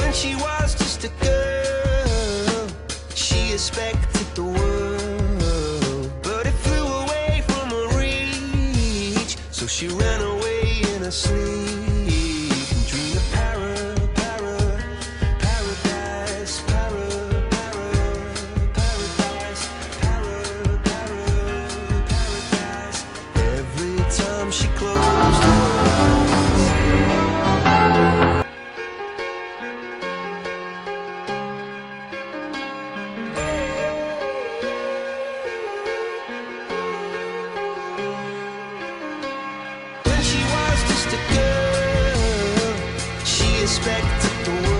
When she was just a girl, she expected the world, but it flew away from her reach. So she ran away in her sleep and dreamed of para, para, paradise, para, para, paradise, para, para, paradise. Every time she closed she was just a girl, she expected the world.